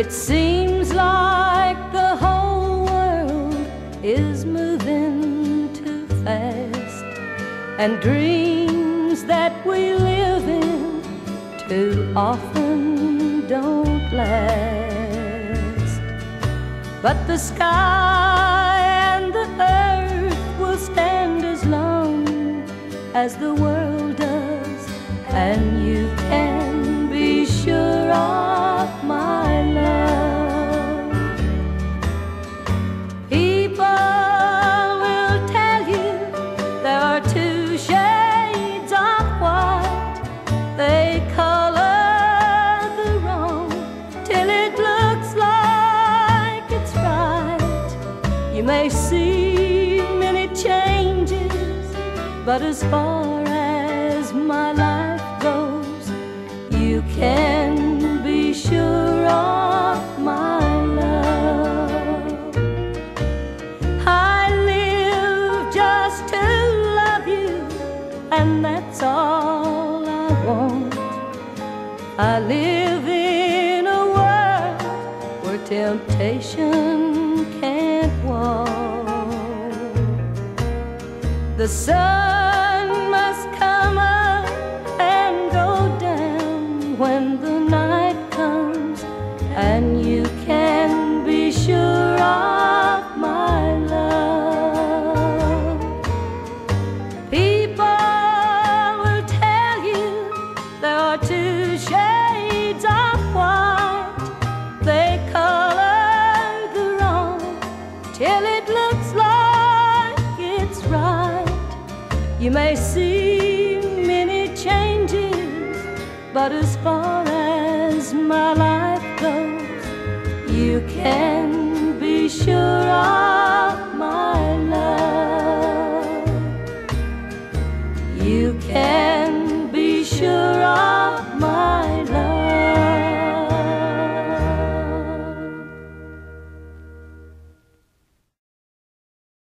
It seems like the whole world is moving too fast, and dreams that we live in too often don't last. But the sky and the earth will stand as long as the world You may see many changes, but as far as my life goes, you can be sure of my love. I live just to love you, and that's all I want. I live where temptation can't walk. The sun must come up and go down when the night comes, and you till it looks like it's right. You may see many changes, but as far as my life goes, you can be sure of my love. You can.